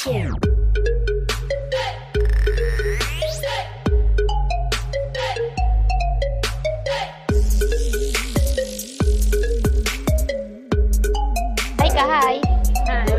Hi ka, hi. Hi.